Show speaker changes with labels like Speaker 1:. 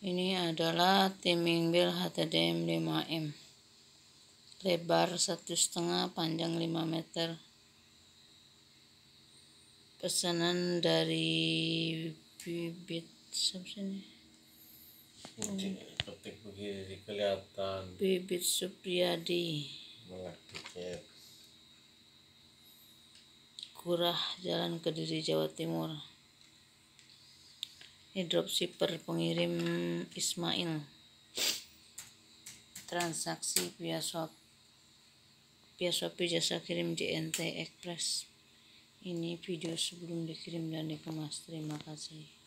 Speaker 1: Ini adalah timing bel HTDM 5M. Lebar satu setengah, panjang 5 meter. Pesanan dari bibit sini.
Speaker 2: Petik begini kelihatan.
Speaker 1: Bibit Supriyadi. Kurah Jalan Kediri Jawa Timur ini dropshipper pengirim Ismail. Transaksi via shop via Shopee jasa kirim JNT Express. Ini video sebelum dikirim dan dikemas. Terima kasih